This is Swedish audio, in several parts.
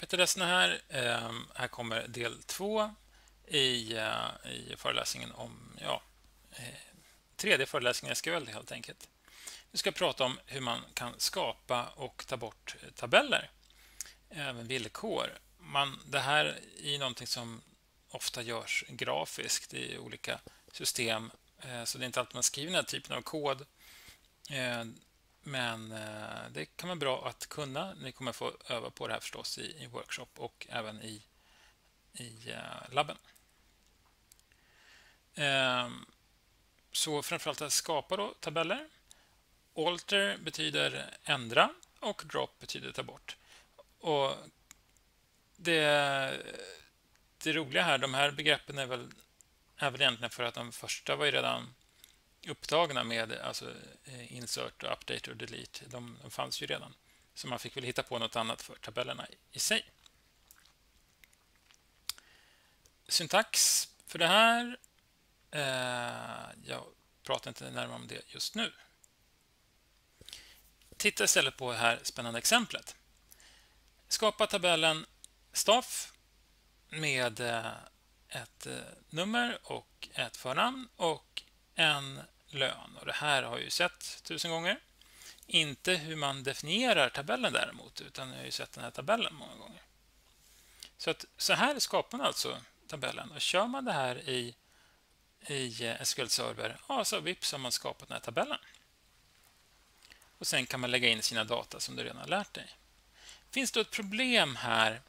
Peter Dessner här. Ehm, här kommer del två i, eh, i föreläsningen om ja, eh, tredje föreläsningen i SQL helt enkelt. Vi ska prata om hur man kan skapa och ta bort tabeller, även villkor. Man, det här är någonting som ofta görs grafiskt i olika system, eh, så det är inte alltid man skriver den här typen av kod. Eh, men eh, det kan vara bra att kunna. Ni kommer få öva på det här förstås i, i workshop och även i, i eh, labben. Ehm, så framförallt att skapa då tabeller. Alter betyder ändra och drop betyder ta bort. Och det, det roliga här, de här begreppen är väl, är väl egentligen för att de första var ju redan upptagna med alltså, eh, insert, och update och delete. De, de fanns ju redan. Så man fick väl hitta på något annat för tabellerna i sig. Syntax för det här. Eh, jag pratar inte närmare om det just nu. Titta istället på det här spännande exemplet. Skapa tabellen staff med eh, ett eh, nummer och ett förnamn och en lön. Och Det här har jag ju sett tusen gånger. Inte hur man definierar tabellen däremot, utan jag har ju sett den här tabellen många gånger. Så, att, så här skapar man alltså tabellen. Och kör man det här i, i SQL Server, ja, så vips har man skapat den här tabellen. Och Sen kan man lägga in sina data som du redan har lärt dig. Finns det ett problem här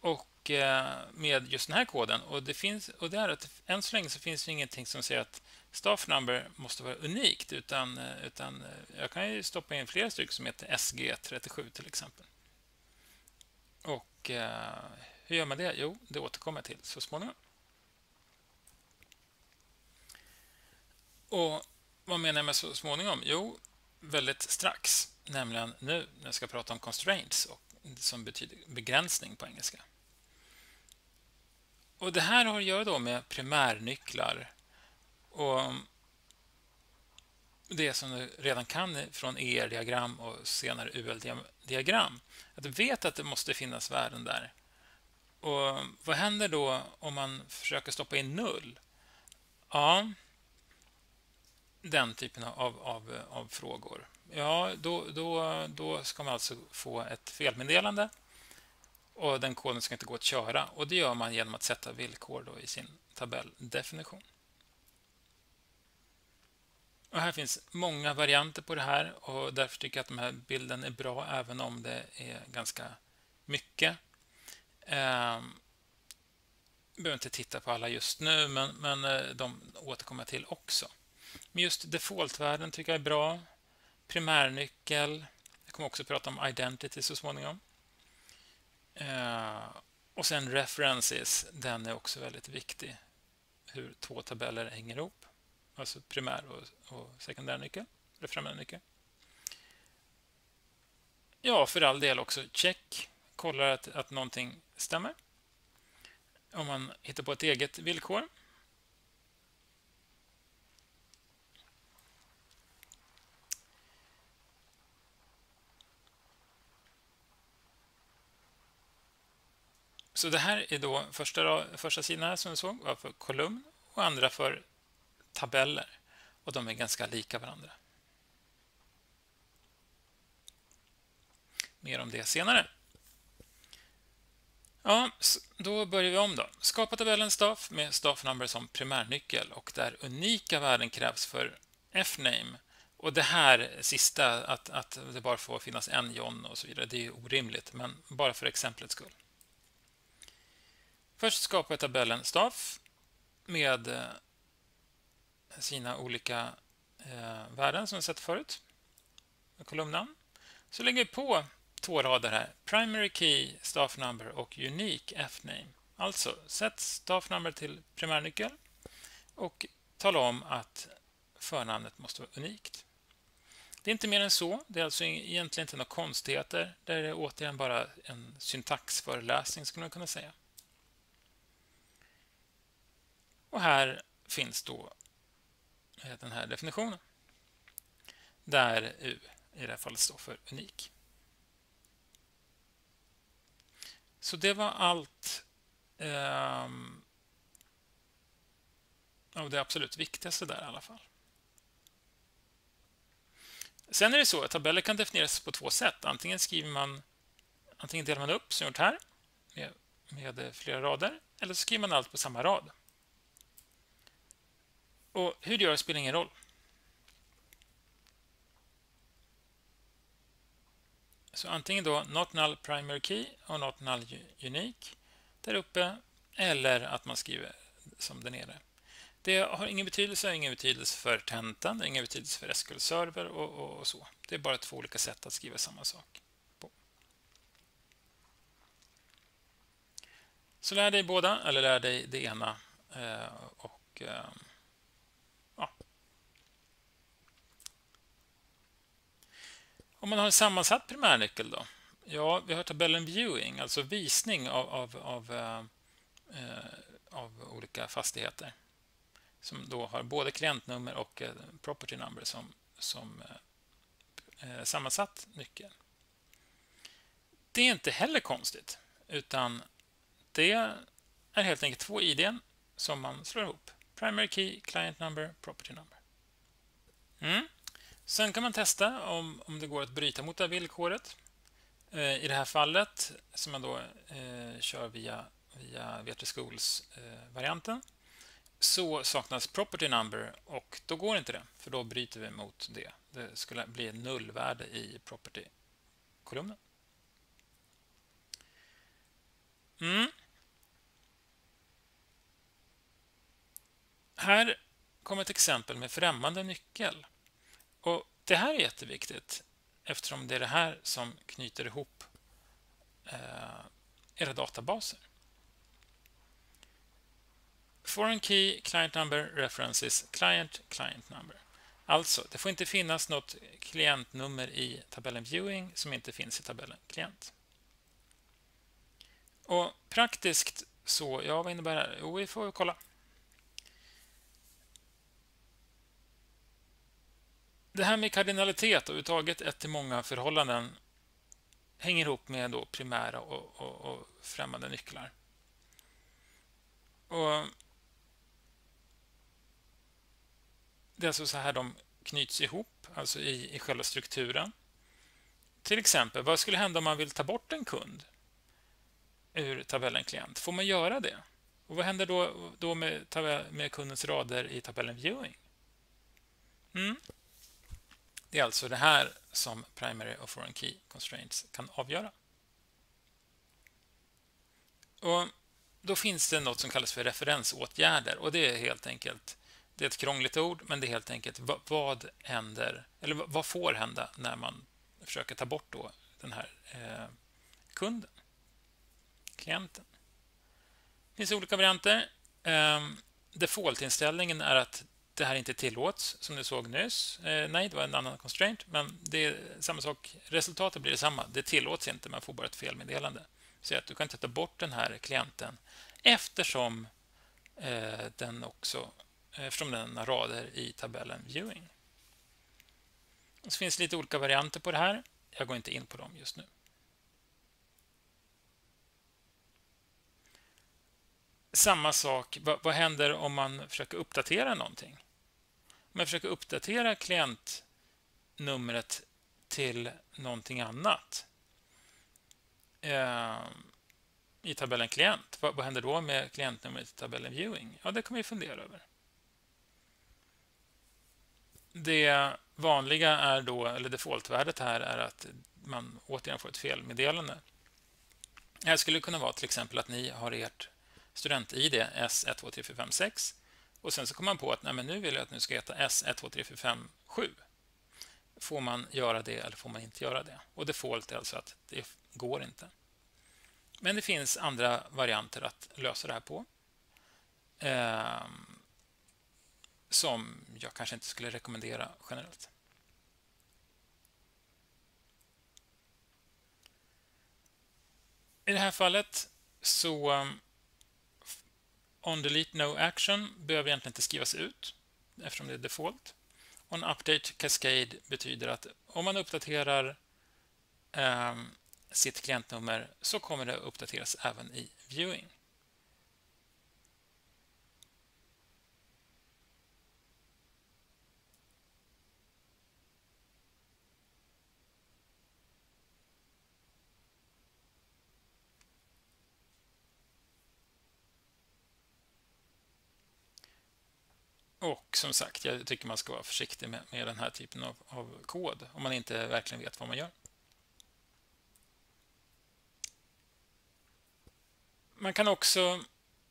och eh, med just den här koden? Och det, finns, och det är att än så länge så finns det ingenting som säger att staff number måste vara unikt utan, eh, utan eh, jag kan ju stoppa in flera stycken som heter SG37 till exempel. Och eh, hur gör man det? Jo, det återkommer jag till så småningom. Och vad menar jag med så småningom? Jo, väldigt strax, nämligen nu när jag ska prata om constraints och, som betyder begränsning på engelska. Och Det här har att göra då med primärnycklar och det som du redan kan från ER-diagram och senare UL-diagram. Att du vet att det måste finnas värden där. Och Vad händer då om man försöker stoppa in null? Ja, den typen av, av, av frågor. Ja, då, då, då ska man alltså få ett felmeddelande och den koden ska inte gå att köra. Och Det gör man genom att sätta villkor då i sin tabelldefinition. Och här finns många varianter på det här och därför tycker jag att den här bilden är bra även om det är ganska mycket. Eh, behöver inte titta på alla just nu, men, men eh, de återkommer jag till också. Men just defaultvärden tycker jag är bra. Primärnyckel. Jag kommer också prata om identity så småningom. Eh, och sen references, den är också väldigt viktig. Hur två tabeller hänger ihop. Alltså primär och, och sekundär nyckel, eller främmande nyckel. Ja, för all del också check. Kollar att, att någonting stämmer. Om man hittar på ett eget villkor. Så det här är då första, första sidan här som vi såg var för kolumn och andra för tabeller och de är ganska lika varandra. Mer om det senare. Ja, då börjar vi om. då. Skapa tabellen staff med staff number som primärnyckel och där unika värden krävs för fname. Och det här sista, att, att det bara får finnas en John och så vidare, det är orimligt, men bara för exemplets skull. Först skapar jag tabellen staff med eh, sina olika eh, värden som vi sett förut. Med kolumnnamn. Så lägger vi på två rader här. Primary key, staff number och unique fname. Alltså, sätt staff number till primärnyckel och tala om att förnamnet måste vara unikt. Det är inte mer än så. Det är alltså egentligen inte några konstigheter. Det är återigen bara en syntaxföreläsning, skulle man kunna säga. Och här finns då den här definitionen. Där U i det här fallet står för unik. Så det var allt eh, av det absolut viktigaste där i alla fall. Sen är det så att tabeller kan definieras på två sätt. Antingen skriver man antingen delar man upp, som gjort här, med, med flera rader, eller så skriver man allt på samma rad. Och hur du gör spelar ingen roll. Så antingen då not null primary key och not null unique där uppe eller att man skriver som där nere. Det har ingen betydelse, ingen betydelse för tentan, ingen betydelse för SQL Server och, och, och, så. Det är bara två olika sätt att skriva samma sak på. Så lär dig båda, eller lär dig det ena. Eh, och eh, ja. Om man har en sammansatt primärnyckel då? Ja, vi har tabellen viewing, alltså visning av, av, av, eh, av olika fastigheter som då har både klientnummer och eh, property number som, som eh, eh, sammansatt nyckel. Det är inte heller konstigt, utan det är helt enkelt två ID som man slår ihop. Primary key, client number, property number. Mm. Sen kan man testa om, om det går att bryta mot det här villkoret. Eh, I det här fallet, som man då eh, kör via, via VT-Schools-varianten, eh, så saknas property number och då går inte det, för då bryter vi mot det. Det skulle bli ett nullvärde i property-kolumnen. Mm. Här kommer ett exempel med främmande nyckel. Och Det här är jätteviktigt eftersom det är det här som knyter ihop eh, era databaser. Foreign key, client number, references, client, client number. Alltså, det får inte finnas något klientnummer i tabellen viewing som inte finns i tabellen klient. Och praktiskt så, ja vad innebär det? här? Jo, vi får kolla. Det här med kardinalitet överhuvudtaget ett till många förhållanden hänger ihop med då primära och, och, och främmande nycklar. Och Det är alltså så här de knyts ihop, alltså i, i själva strukturen. Till exempel, vad skulle hända om man vill ta bort en kund ur tabellen klient? Får man göra det? Och Vad händer då, då med, med kundens rader i tabellen viewing? Mm. Det är alltså det här som primary och foreign key constraints kan avgöra. Och Då finns det något som kallas för referensåtgärder och det är helt enkelt det är ett krångligt ord, men det är helt enkelt vad, händer, eller vad får hända när man försöker ta bort då den här eh, kunden, klienten. Det finns olika varianter. Eh, Defaultinställningen är att det här inte tillåts, som du såg nyss. Eh, nej, det var en annan constraint, men det är samma sak. Resultatet blir detsamma. Det tillåts inte, man får bara ett felmeddelande. Så att du kan inte ta bort den här klienten eftersom eh, den också eh, eftersom den har rader i tabellen Viewing. Det finns lite olika varianter på det här. Jag går inte in på dem just nu. Samma sak, vad, vad händer om man försöker uppdatera någonting? Men försöka uppdatera klientnumret till någonting annat eh, i tabellen klient, vad, vad händer då med klientnumret i tabellen viewing? Ja, det kan vi fundera över. Det vanliga är då, eller defaultvärdet här är att man återigen får ett felmeddelande. Det här skulle kunna vara till exempel att ni har ert student-id S123456 och sen så kommer man på att nej, men nu vill jag att ni ska heta S123457. Får man göra det eller får man inte göra det? Och default är alltså att det går inte. Men det finns andra varianter att lösa det här på. Eh, som jag kanske inte skulle rekommendera generellt. I det här fallet så ehm, on delete no action behöver egentligen inte skrivas ut eftersom det är default. On update cascade betyder att om man uppdaterar eh, sitt klientnummer så kommer det uppdateras även i Viewing. Och som sagt, jag tycker man ska vara försiktig med, med den här typen av, av kod om man inte verkligen vet vad man gör. Man kan också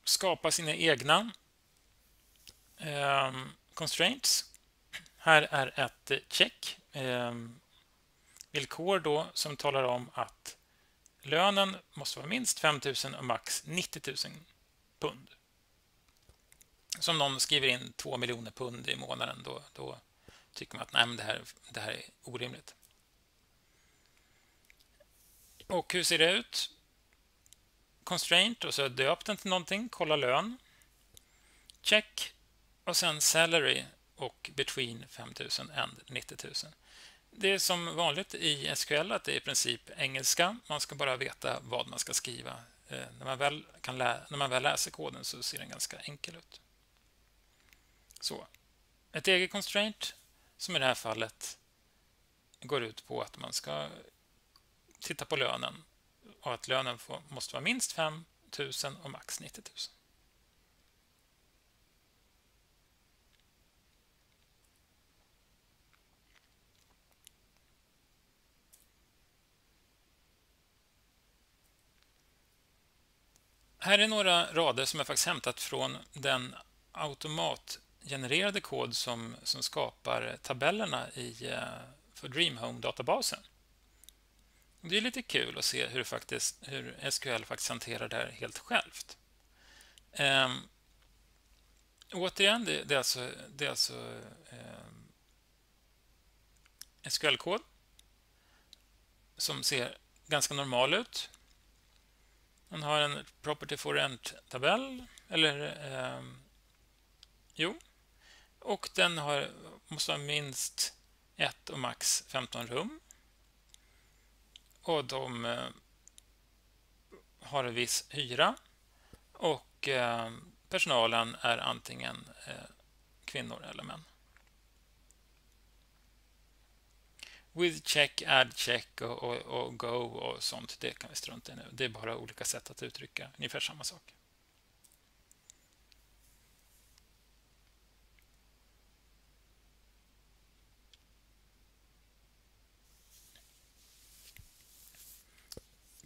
skapa sina egna eh, constraints. Här är ett check. Eh, villkor då som talar om att lönen måste vara minst 5 000 och max 90 000 pund som någon skriver in två miljoner pund i månaden, då, då tycker man att nej, men det, här, det här är orimligt. Och hur ser det ut? Constraint och så döp den till någonting, kolla lön. Check och sen salary och between 5000 and 90000. Det är som vanligt i SQL att det är i princip engelska. Man ska bara veta vad man ska skriva. Eh, när, man väl kan när man väl läser koden så ser den ganska enkel ut. Så. Ett eget constraint, som i det här fallet går ut på att man ska titta på lönen och att lönen får, måste vara minst 5 000 och max 90 000. Här är några rader som jag faktiskt hämtat från den automat genererade kod som, som skapar tabellerna i, eh, för DreamHome-databasen. Det är lite kul att se hur, faktiskt, hur SQL faktiskt hanterar det här helt självt. Ehm, återigen, det, det, är alltså, det är alltså ehm, um, SQL-kod som ser ganska normal ut. Man har en property for rent-tabell, eller um, jo, och den har, måste ha minst ett och max 15 rum. Och de eh, har en viss hyra. Och eh, personalen är antingen eh, kvinnor eller män. With check, add check och, och, och, go och sånt, det kan vi strunta i nu. Det är bara olika sätt att uttrycka ungefär samma sak.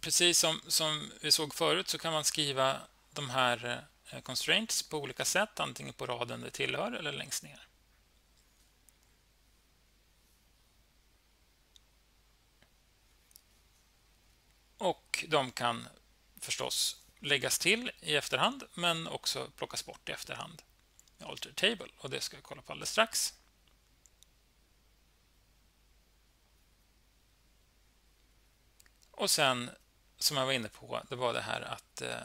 Precis som, som vi såg förut så kan man skriva de här eh, constraints på olika sätt, antingen på raden det tillhör eller längst ner. Och de kan förstås läggas till i efterhand, men också plockas bort i efterhand med alter table. Och det ska jag kolla på alldeles strax. Och sen som jag var inne på, det var det här att eh,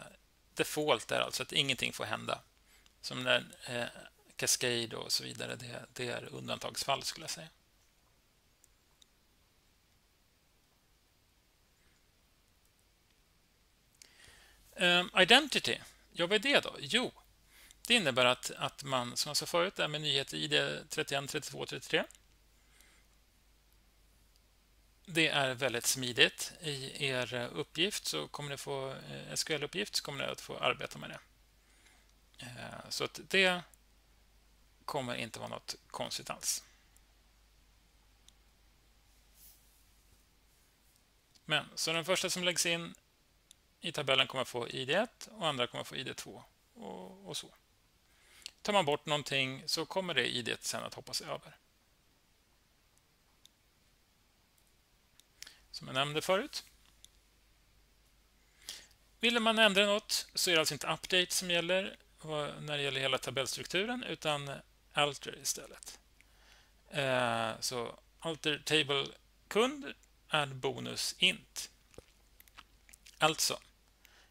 default är alltså att ingenting får hända. Som när eh, Cascade och så vidare, det, det är undantagsfall skulle jag säga. Ehm, identity, ja vad är det då? Jo, det innebär att, att man, som jag sa förut, där med nyheter, ID 31, 32, 33 det är väldigt smidigt. I er uppgift så kommer ni få eh, SQL-uppgift så kommer ni att få arbeta med det. Eh, så att det kommer inte vara något konstigt alls. Men så den första som läggs in i tabellen kommer få ID1 och andra kommer få ID2 och, och så. Tar man bort någonting så kommer det ID sen att hoppas över. Som jag nämnde förut. Vill man ändra något så är det alltså inte update som gäller när det gäller hela tabellstrukturen utan alter istället. Eh, så alter table kund add bonus int. Alltså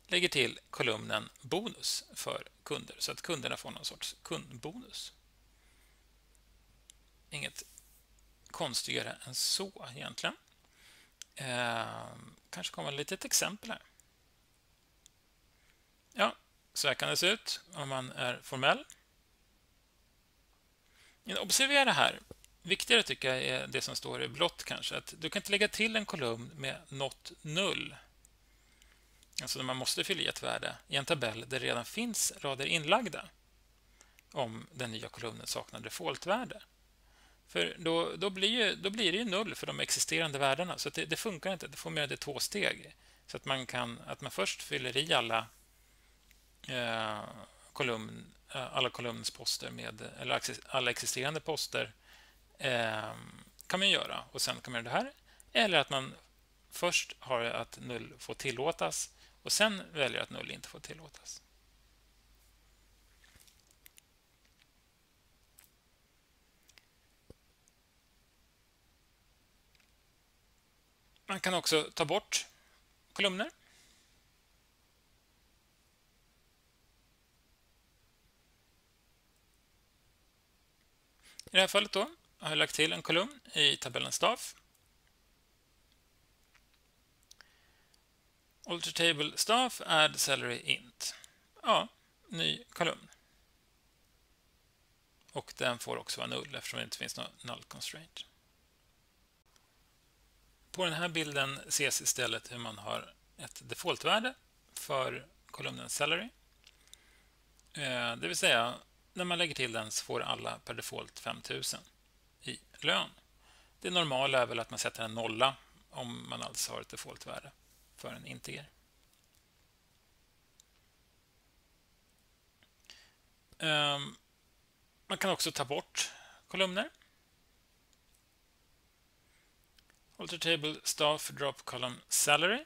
lägger till kolumnen bonus för kunder så att kunderna får någon sorts kundbonus. Inget konstigare än så egentligen. Eh, kanske kommer ett litet exempel här. Ja, så här kan det se ut om man är formell. Observera här, viktigare tycker jag är det som står i blått kanske, att du kan inte lägga till en kolumn med något null. Alltså när man måste fylla i ett värde i en tabell där det redan finns rader inlagda om den nya kolumnen saknar defaultvärde. För då, då, blir ju, då blir det ju noll för de existerande värdena, så det, det, funkar inte. Det får man göra det två steg. Så att man, kan, att man först fyller i alla, eh, kolumn, eh, alla kolumnens poster med, eller alla existerande poster eh, kan man göra och sen kan man göra det här. Eller att man först har att null får tillåtas och sen väljer att null inte får tillåtas. Man kan också ta bort kolumner. I det här fallet då har jag lagt till en kolumn i tabellen staff. Alter table staff add salary int. Ja, ny kolumn. Och den får också vara null eftersom det inte finns någon null constraint. På den här bilden ses istället hur man har ett defaultvärde för kolumnen salary. Eh, det vill säga, när man lägger till den så får alla per default 5000 i lön. Det normala är väl att man sätter en nolla om man alltså har ett defaultvärde för en integer. Ehm, man kan också ta bort kolumner. Alter table staff drop column salary.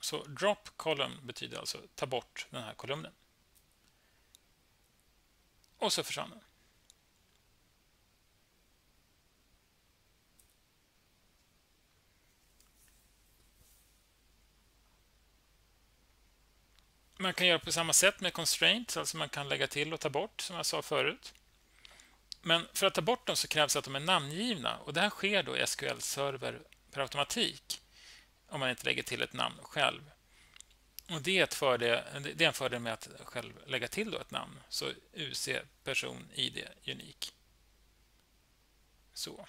Så drop column betyder alltså ta bort den här kolumnen. Och så försvann den. Man kan göra på samma sätt med constraints, alltså man kan lägga till och ta bort, som jag sa förut. Men för att ta bort dem så krävs att de är namngivna och det här sker då i SQL Server per automatik om man inte lägger till ett namn själv. Och det, är ett fördel, det är en fördel med att själv lägga till då ett namn. Så UC person ID unik. Så.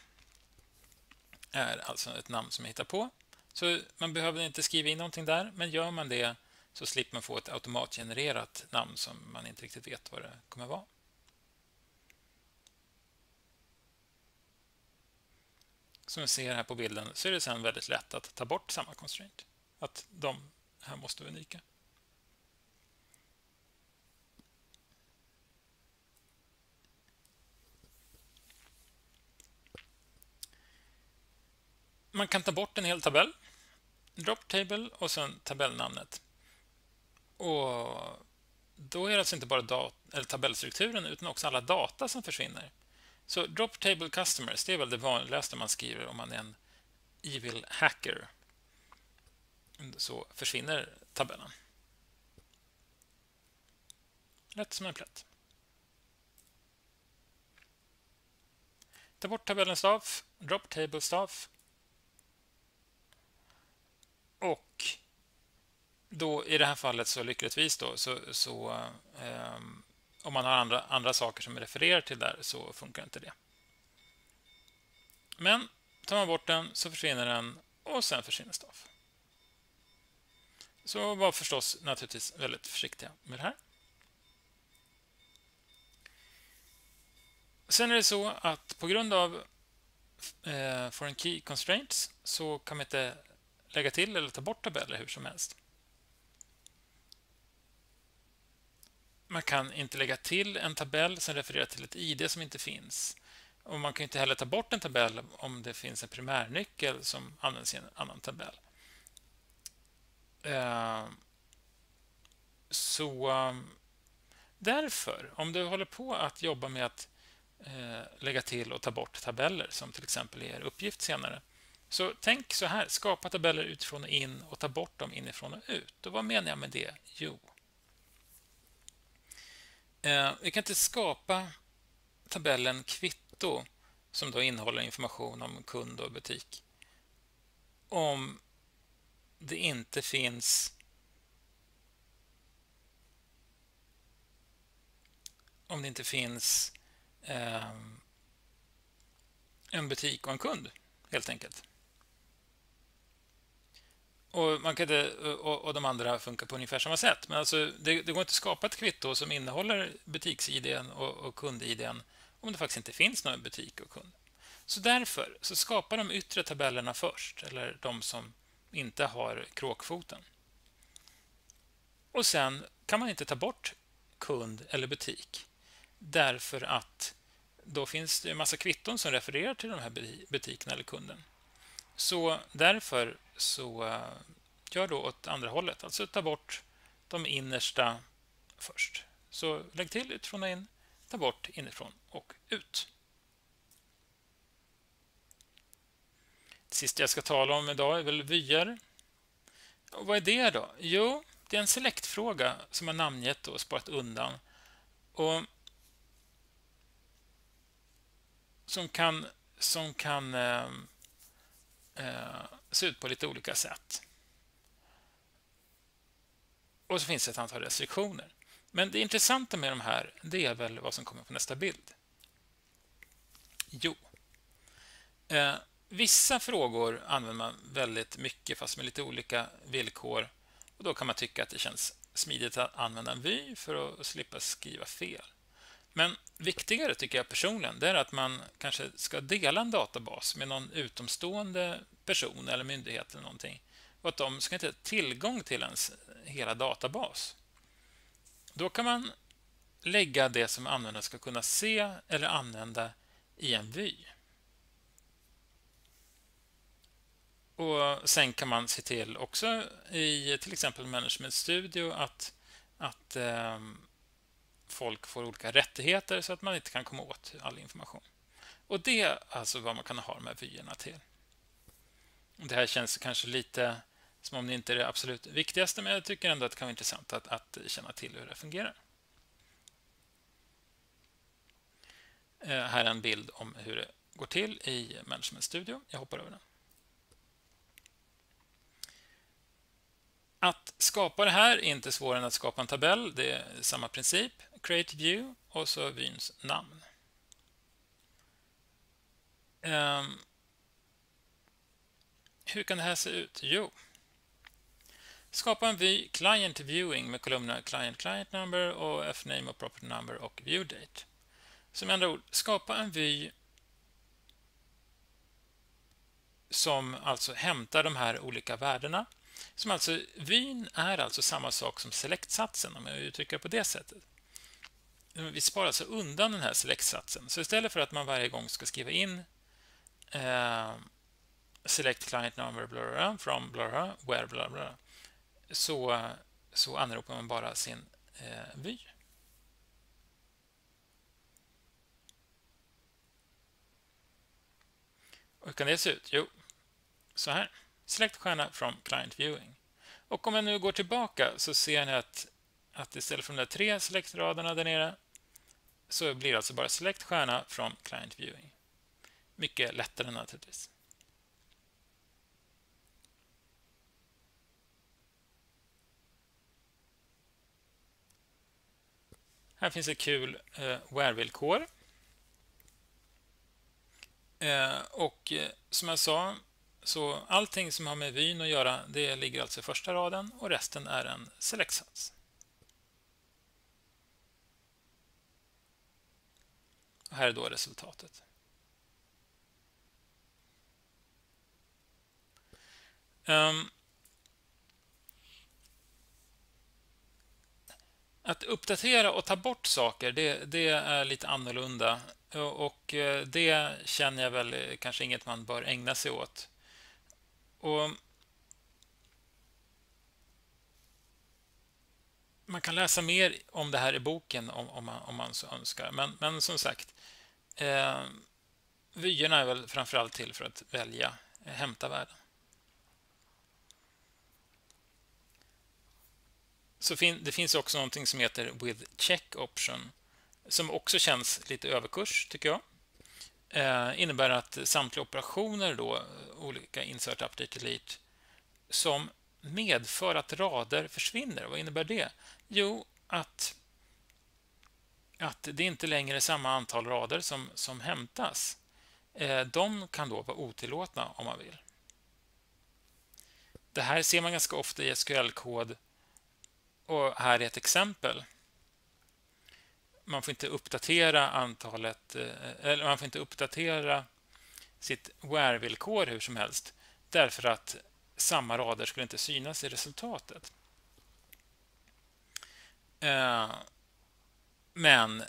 Är alltså ett namn som jag hittar på. Så man behöver inte skriva in någonting där, men gör man det så slipper man få ett automatgenererat namn som man inte riktigt vet vad det kommer vara. Som vi ser här på bilden så är det sen väldigt lätt att ta bort samma constraint. Att de här måste vara unika. Man kan ta bort en hel tabell. Drop table och sen tabellnamnet. Och Då är det alltså inte bara eller tabellstrukturen utan också alla data som försvinner. Så drop table customers, det är väl det vanligaste man skriver om man är en evil hacker. Så försvinner tabellen. Lätt som en plätt. Ta bort tabellen staff, drop table staff. Och då i det här fallet så lyckligtvis då så, så um, om man har andra, andra saker som refererar till där så funkar inte det. Men tar man bort den så försvinner den och sen försvinner staff. Så var förstås naturligtvis väldigt försiktiga med det här. Sen är det så att på grund av eh, foreign key constraints så kan man inte lägga till eller ta bort tabeller hur som helst. Man kan inte lägga till en tabell som refererar till ett ID som inte finns. Och Man kan inte heller ta bort en tabell om det finns en primärnyckel som används i en annan tabell. Eh, så eh, därför, om du håller på att jobba med att eh, lägga till och ta bort tabeller som till exempel er uppgift senare. Så tänk så här, skapa tabeller utifrån och in och ta bort dem inifrån och ut. Och vad menar jag med det? Jo, Eh, vi kan inte skapa tabellen kvitto som då innehåller information om kund och butik om det inte finns om det inte finns eh, en butik och en kund, helt enkelt. Och, man kan inte, och, och de andra funkar på ungefär samma sätt. Men alltså, det, det går inte att skapa ett kvitto som innehåller butiks-id och, och kund-id om det faktiskt inte finns någon butik och kund. Så därför så skapar de yttre tabellerna först, eller de som inte har kråkfoten. Och sen kan man inte ta bort kund eller butik därför att då finns det en massa kvitton som refererar till de här butikerna eller kunden. Så därför så eh, gör då åt andra hållet, alltså ta bort de innersta först. Så lägg till utifrån och in, ta bort inifrån och ut. Det sista jag ska tala om idag är väl vyer. Och vad är det då? Jo, det är en selektfråga som har namngett och sparat undan. Och som kan, som kan eh, Eh, se ut på lite olika sätt. Och så finns det ett antal restriktioner. Men det intressanta med de här, det är väl vad som kommer på nästa bild. Jo, eh, vissa frågor använder man väldigt mycket fast med lite olika villkor. Och Då kan man tycka att det känns smidigt att använda en vy för att slippa skriva fel. Men viktigare tycker jag personligen, det är att man kanske ska dela en databas med någon utomstående person eller myndighet eller någonting. Och att de ska inte ha tillgång till ens hela databas. Då kan man lägga det som användaren ska kunna se eller använda i en vy. Och Sen kan man se till också i till exempel Management Studio att, att eh, folk får olika rättigheter så att man inte kan komma åt all information. Och Det är alltså vad man kan ha de här vyerna till. Det här känns kanske lite som om det inte är det absolut viktigaste, men jag tycker ändå att det kan vara intressant att, att känna till hur det fungerar. Eh, här är en bild om hur det går till i Management Studio. Jag hoppar över den. Att skapa det här är inte svårare än att skapa en tabell. Det är samma princip. Create view och så vyns namn. Um, hur kan det här se ut? Jo, skapa en vy client viewing med kolumnerna client client number och fname och property number och view date. Så med andra ord, skapa en vy som alltså hämtar de här olika värdena. Som alltså, vyn är alltså samma sak som selektsatsen om jag uttrycker det på det sättet. Vi sparar alltså undan den här select-satsen. Så istället för att man varje gång ska skriva in eh, select client number blah, from blah, where blah, så, så anropar man bara sin eh, vy. Och hur kan det se ut? Jo, så här. Select stjärna from client viewing. Och om jag nu går tillbaka så ser ni att, att istället för de där tre select-raderna där nere så blir det alltså bara select stjärna från client viewing. Mycket lättare naturligtvis. Här finns ett kul eh, where-villkor. Eh, och eh, som jag sa, så allting som har med vyn att göra, det ligger alltså i första raden och resten är en select-sats. Här är då resultatet. Um, Att uppdatera och ta bort saker, det, det, är lite annorlunda. Och eh, det känner jag väl kanske inget man bör ägna sig åt. Och man kan läsa mer om det här i boken om, om, man, om man så önskar. Men, men som sagt, eh, vyerna är väl framförallt till för att välja, eh, hämta värden. Så fin, det finns också någonting som heter with check option som också känns lite överkurs, tycker jag. eh, innebär att samtliga operationer, då, eh, olika insert, update, delete, som medför att rader försvinner. Vad innebär det? Jo, att, att det inte längre är samma antal rader som, som hämtas. Eh, de kan då vara otillåtna om man vill. Det här ser man ganska ofta i SQL-kod och här är ett exempel. Man får inte uppdatera antalet, eh, eller man får inte uppdatera sitt where-villkor hur som helst därför att samma rader skulle inte synas i resultatet. Eh, men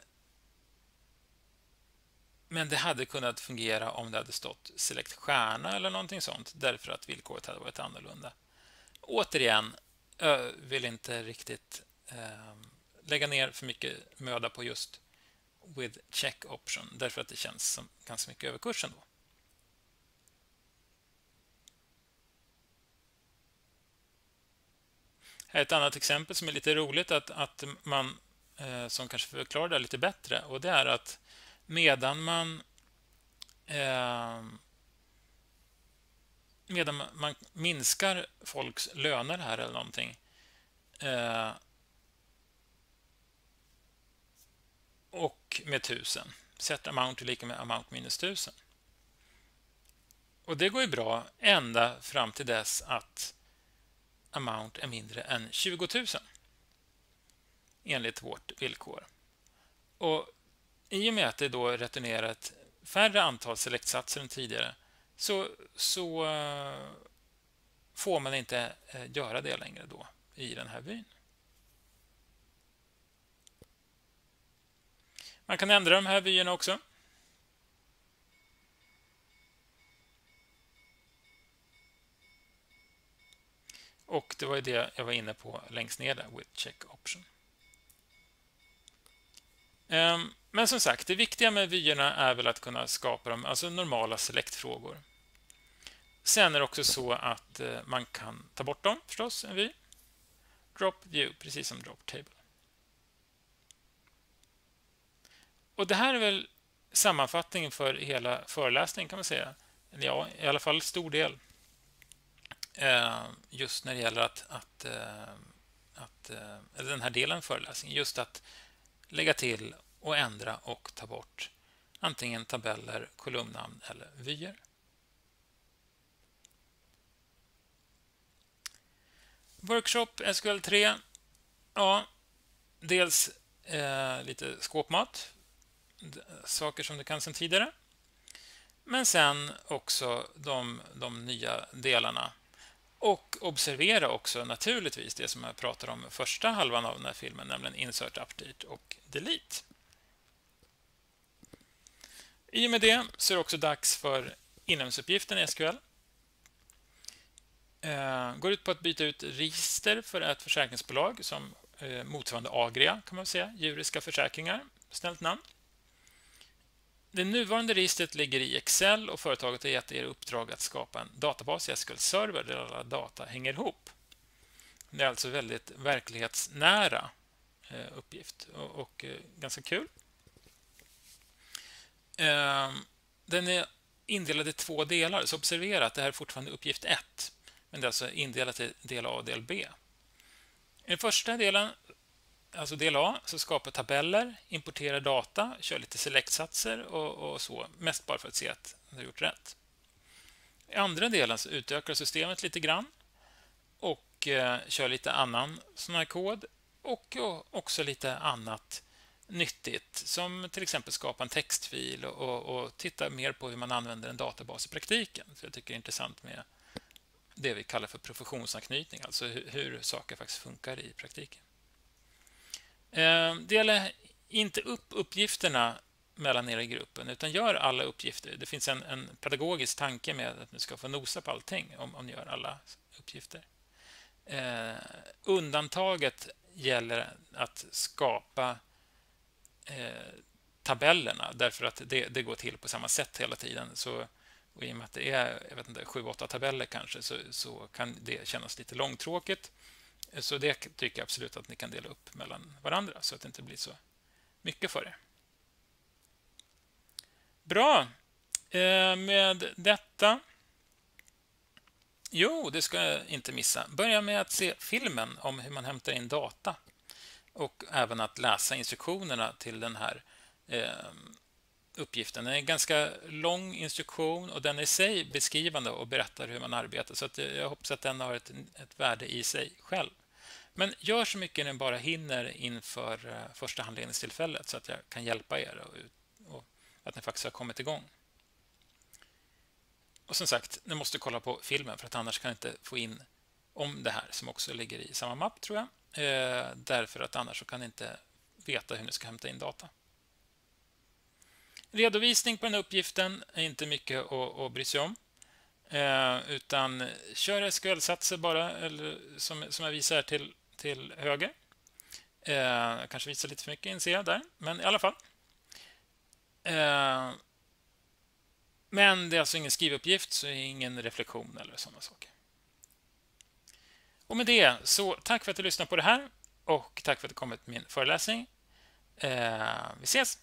men det hade kunnat fungera om det hade stått select stjärna eller någonting sånt därför att villkoret hade varit annorlunda. Återigen, jag vill inte riktigt eh, lägga ner för mycket möda på just with check option därför att det känns som ganska mycket överkursen då. Här är ett annat exempel som är lite roligt att, att man Eh, som kanske förklarar det lite bättre och det är att medan man eh, medan man minskar folks löner här eller någonting eh, och med tusen. Set amount är lika med amount minus tusen. Och det går ju bra ända fram till dess att amount är mindre än 20 000 enligt vårt villkor. Och i och med att det då returnerar ett färre antal selektsatser än tidigare så, så eh, får man inte eh, göra det längre då i den här vyn. Man kan ändra de här vyerna också. Och det var ju det jag var inne på längst ner där, with check option. Ehm, men som sagt, det viktiga med vyerna är väl att kunna skapa dem, alltså normala selektfrågor. Sen är det också så att eh, man kan ta bort dem förstås, en vy. Drop view, precis som drop table. Och det här är väl sammanfattningen för hela föreläsningen kan man säga. Ja, i alla fall stor del. Ehm, just när det gäller att, att, eh, att eh, den här delen av föreläsningen, just att lägga till och ändra och ta bort antingen tabeller, kolumnnamn eller vyer. Workshop SQL 3. Ja, dels eh, lite skåpmat, saker som du kan sedan tidigare. Men sen också de, de nya delarna. Och observera också naturligtvis det som jag pratade om första halvan av den här filmen, nämligen Insert, Update och Delete. I och med det så är det också dags för inlämningsuppgiften i SQL. Eh, går ut på att byta ut register för ett försäkringsbolag som eh, motsvarande Agria, kan man säga, juriska försäkringar. Snällt namn. Det nuvarande registret ligger i Excel och företaget har gett er uppdrag att skapa en databas i SQL Server där alla data hänger ihop. Det är alltså väldigt verklighetsnära eh, uppgift och, eh, ganska kul. Ehm, den är indelad i två delar, så observera att det här är fortfarande uppgift 1. Men det är alltså indelat i del A och del B. I den första delen, alltså del A, så skapar tabeller, importerar data, kör lite selektsatser och, och så. Mest bara för att se att du har gjort rätt. I andra delen så utökar systemet lite grann och eh, kör lite annan sån här kod och, och också lite annat nyttigt som till exempel skapa en textfil och, och, och, titta mer på hur man använder en databas i praktiken. Så jag tycker det är intressant med det vi kallar för professionsanknytning, alltså hur, hur saker faktiskt funkar i praktiken. Ehm, dela inte upp uppgifterna mellan er i gruppen, utan gör alla uppgifter. Det finns en, en pedagogisk tanke med att ni ska få nosa på allting om, om ni gör alla uppgifter. Eh, undantaget gäller att skapa eh, tabellerna därför att det, det, går till på samma sätt hela tiden. Så, och I och med att det är jag vet inte, 7-8 tabeller kanske så, så kan det kännas lite långtråkigt. Så det tycker jag absolut att ni kan dela upp mellan varandra så att det inte blir så mycket för er. Bra! Eh, med detta... Jo, det ska jag inte missa. Börja med att se filmen om hur man hämtar in data och även att läsa instruktionerna till den här eh, uppgiften. Det är en ganska lång instruktion och den är i sig beskrivande och berättar hur man arbetar. Så jag hoppas att den har ett, ett värde i sig själv. Men gör så mycket ni bara hinner inför eh, första handledningstillfället så att jag kan hjälpa er och, och att ni faktiskt har kommit igång. Och som sagt, ni måste kolla på filmen för att annars kan ni inte få in om det här som också ligger i samma mapp tror jag. Eh, därför att annars så kan ni inte veta hur ni ska hämta in data. Redovisning på den här uppgiften är inte mycket att, att bry sig om. Eh, utan kör SQL-satser bara, eller som, som jag visar till, till höger. Eh, kanske visar lite för mycket inser jag där, men i alla fall. Eh, men det är alltså ingen skrivuppgift, så ingen reflektion eller sådana saker. Och med det, så tack för att du lyssnade på det här och tack för att du kommit till min föreläsning. Eh, vi ses!